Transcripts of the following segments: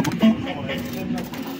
やった!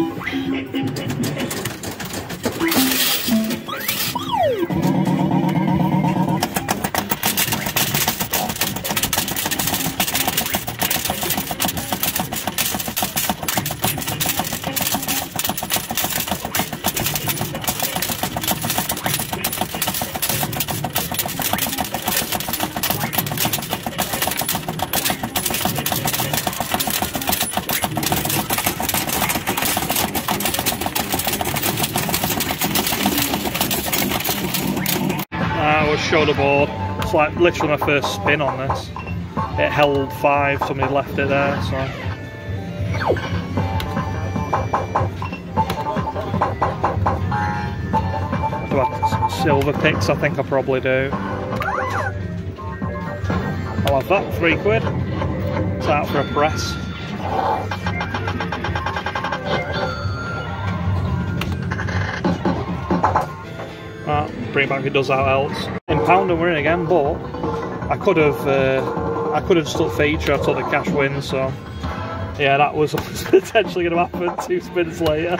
Board. It's like literally my first spin on this. It held five, somebody left it there, so. Do I have silver picks? I think I probably do. I'll have that, three quid. It's out for a press. Ah, bring back it does out else pound and we're in again, but I could have uh, I could have stuck feature, I took the cash win, so yeah, that was potentially going to happen two spins later.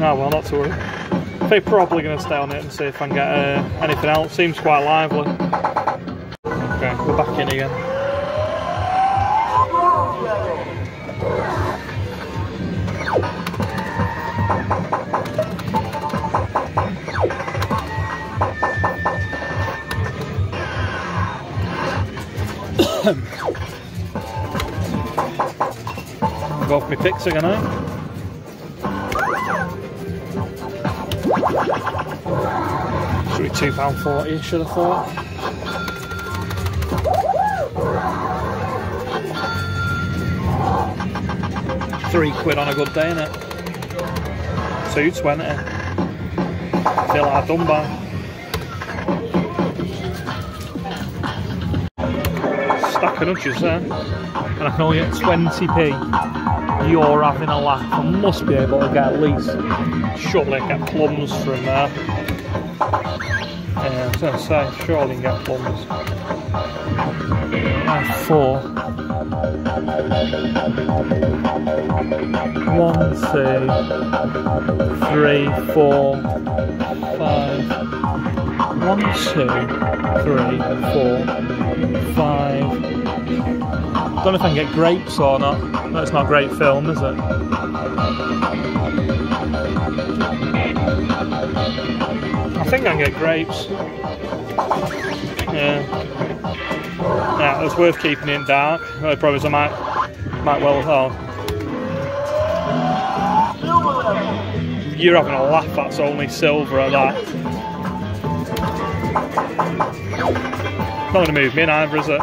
No, well, not to worry. They're probably going to stay on it and see if I can get uh, anything else. Seems quite lively. Okay, we're back in again. Go off my picks again now. Should be £2.40, should have thought. Three quid on a good day, innit? 220. Feel like I've done by. Stack of nudges there. And I can only get 20p you're having a laugh. I must be able to get at least, surely get plums from there. Yeah, I was going to say, surely get plums. Uh, four. One, two, three, four, five. One, two, three, four, five. Don't know if I can get grapes or not. That's not great film, is it? I think I can get grapes. Yeah. Yeah, it's worth keeping it dark. The only problem is I might, might well. You're having a laugh, that's only silver at that. Not going to move me in either, is it?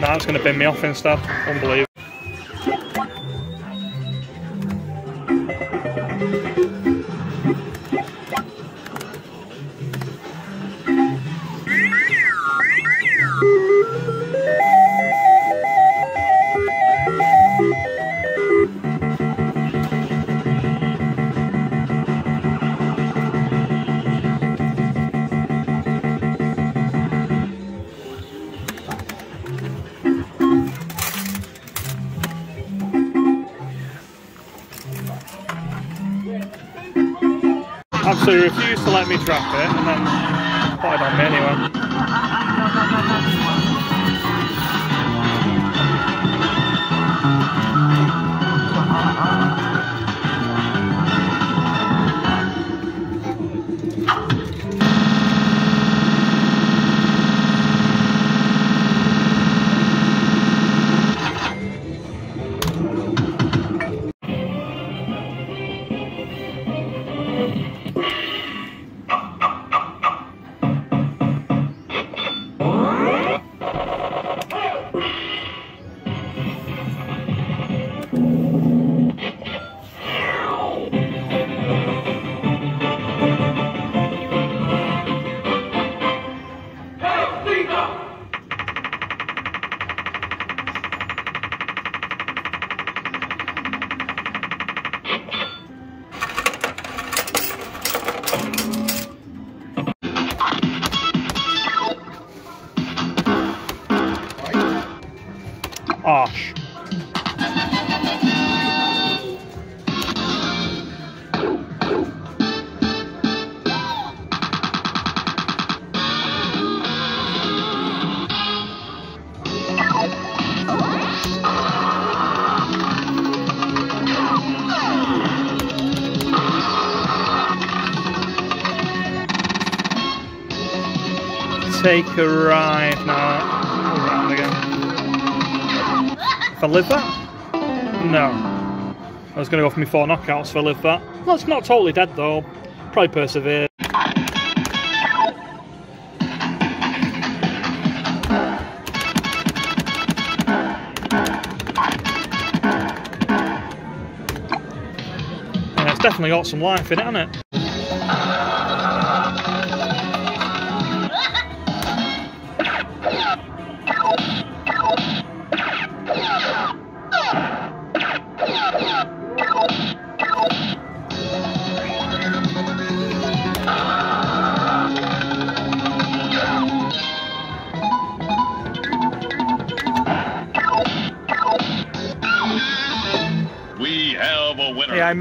No, it's going to bin me off instead. Unbelievable. Absolutely refused to let me trap it and then it on me anyway. Osh. Take a ride now. I live that? No. I was going to go for me four knockouts if I live that. Well, it's not totally dead though. Probably persevere. Definitely got some life in it, hasn't it?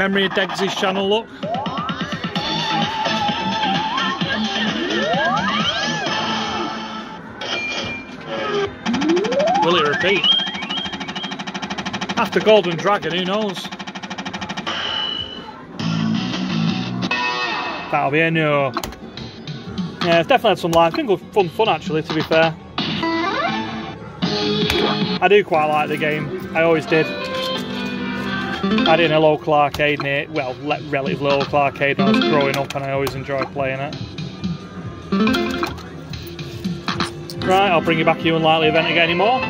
Memory of Degsy's channel look. Will it repeat? After Golden Dragon, who knows? That'll be a no. Yeah, it's definitely had some life. Been good fun fun actually, to be fair. I do quite like the game. I always did. I it a local arcade near, well, relatively local arcade when I was growing up and I always enjoyed playing it. Right, I'll bring you back you unlikely event again anymore.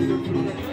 Gracias.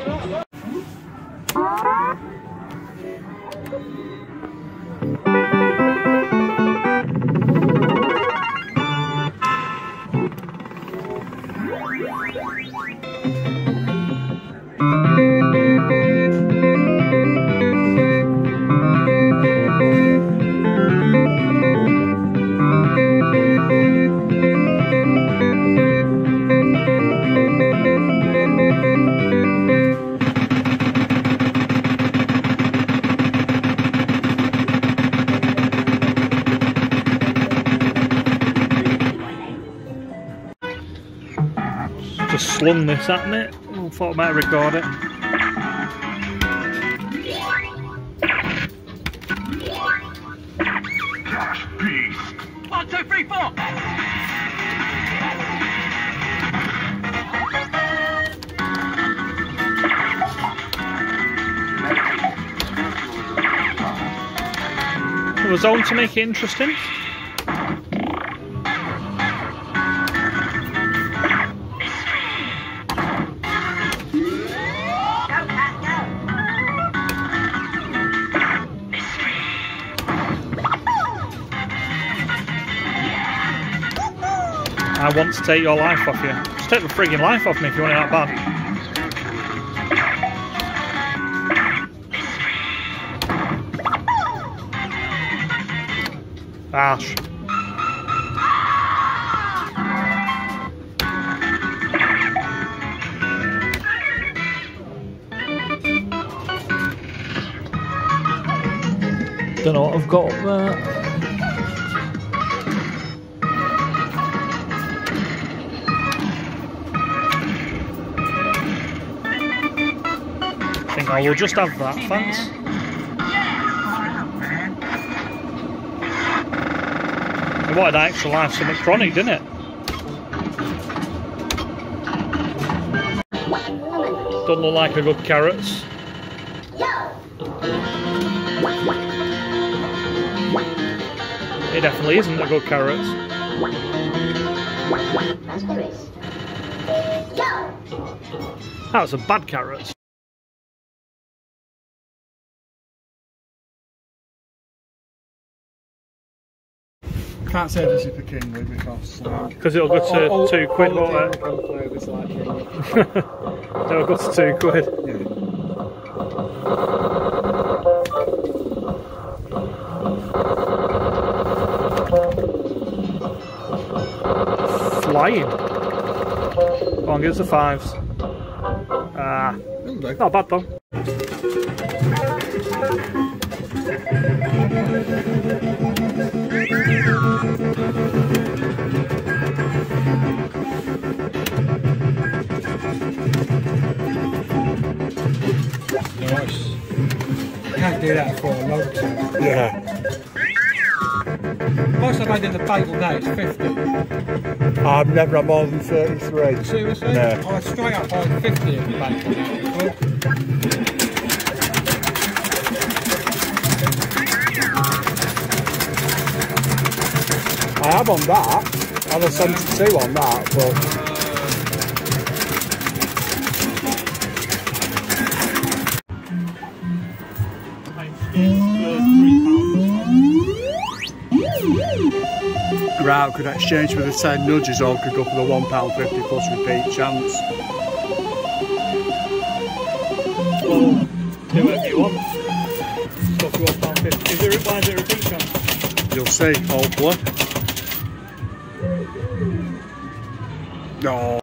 Just slung this at me. I thought I might record it. One, two, three, four. There was on to make it interesting. Want to take your life off you. Just take the frigging life off me if you want it that bad. Ash. Don't know what I've got up there. I think I will just have that, thanks. It wanted extra life some chronic, didn't it? Don't look like a good carrots. It definitely isn't a good carrots. That was a bad carrots. Can't say this is for Kingly because Because it'll go to all- two quid, all won't it? Kingly flavours like Kingly. It'll go to two quid. Yeah. Flying. Go on, give us the fives. Ah, not bad though. Do that for a long time. Yeah, Most I've had in the bagel now is 50. I've never had more than 33. Seriously? No. Oh, I straight up on 50 in the bagel now. I have on that. I have a 72 on that, but Right, could exchange for the 10 nudges or could go for the £1.50 plus repeat chance. Oh, well, do whatever you want. Go for one pound fifty. Is it why is it a repeat chance? You'll see, hopefully. No.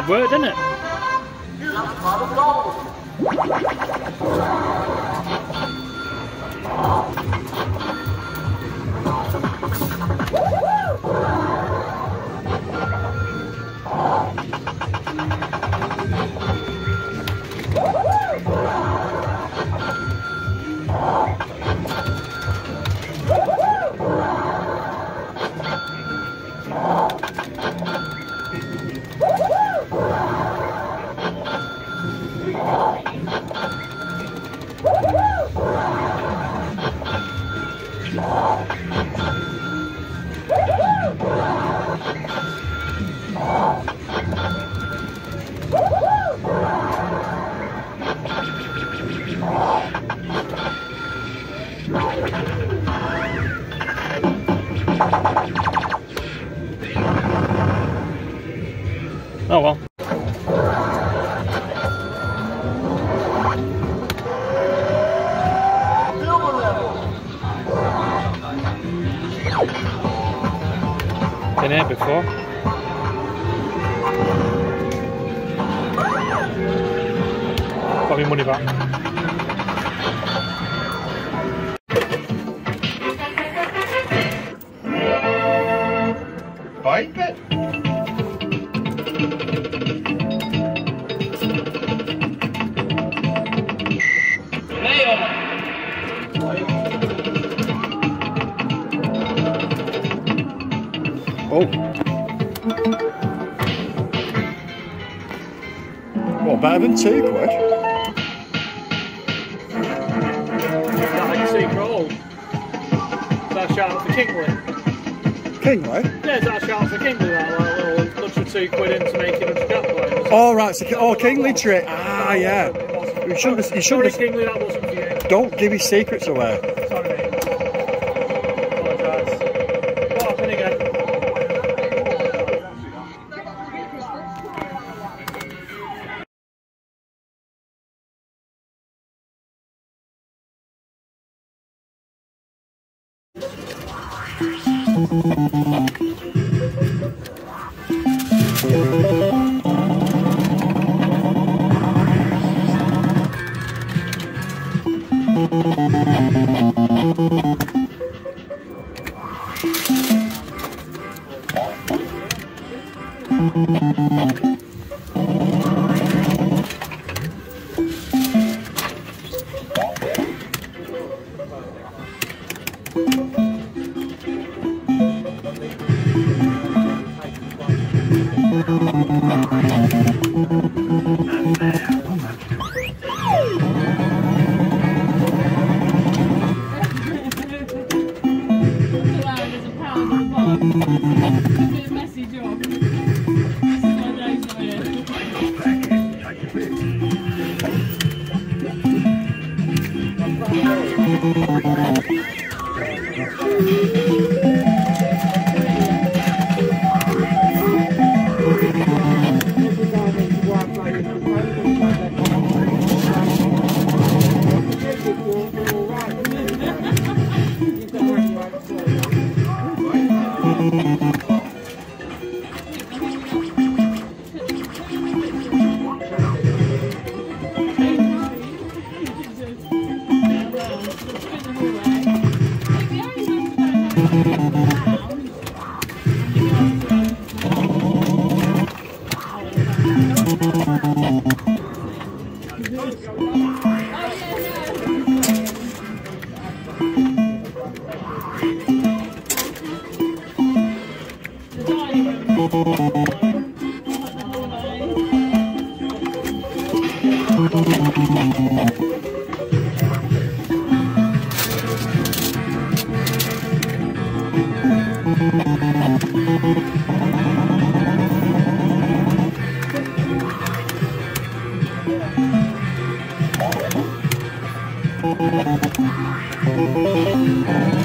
Hard work, didn't it? Oh well. Oh. Well, better than two quid? Is that like a secret hole? Is that a shout for Kingley? Kingley? Yeah, is that a shout for Kingley? That like, little for two quid into making a jack coins? Oh, right. So, oh, Kingley trick. Ah, yeah. You shouldn't have, you Sorry, shouldn't have, Kingley, that wasn't for you. don't give your secrets away. Messy Yeah,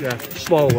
Yeah, small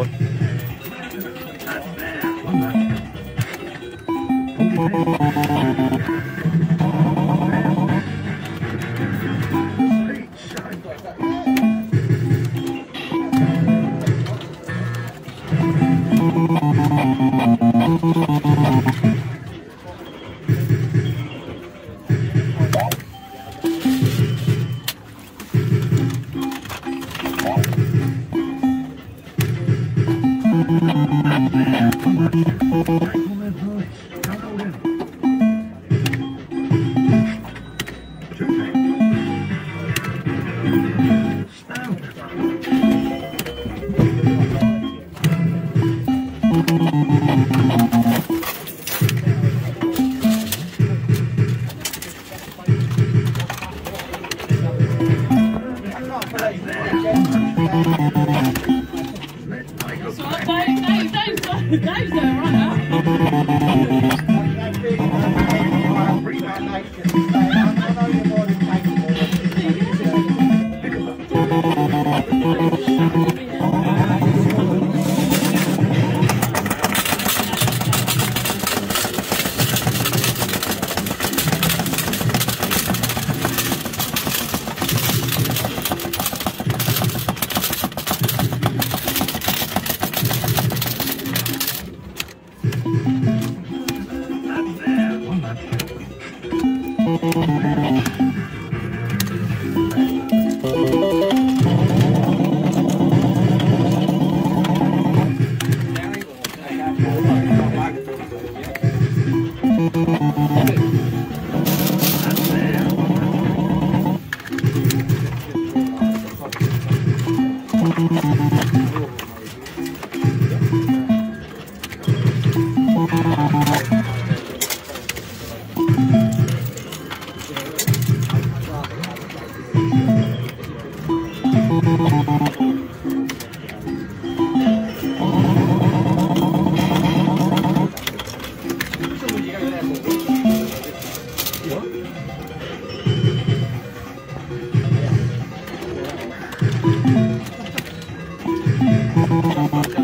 Dave,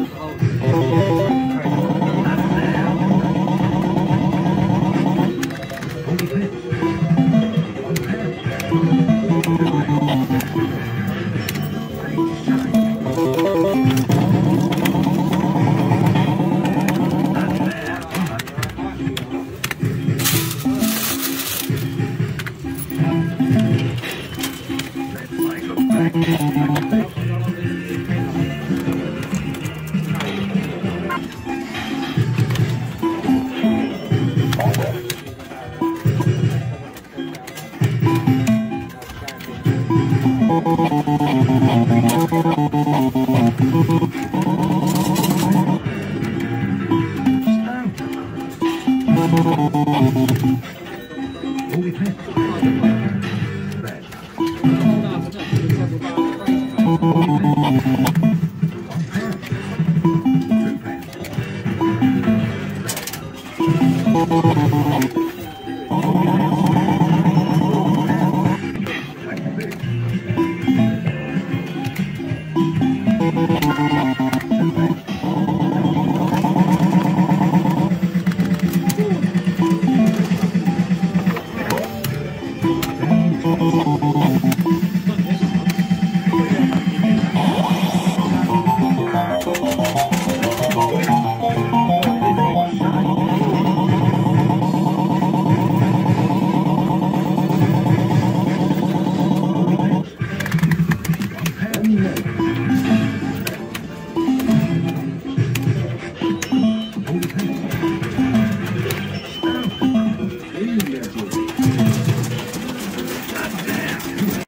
ハハハハ!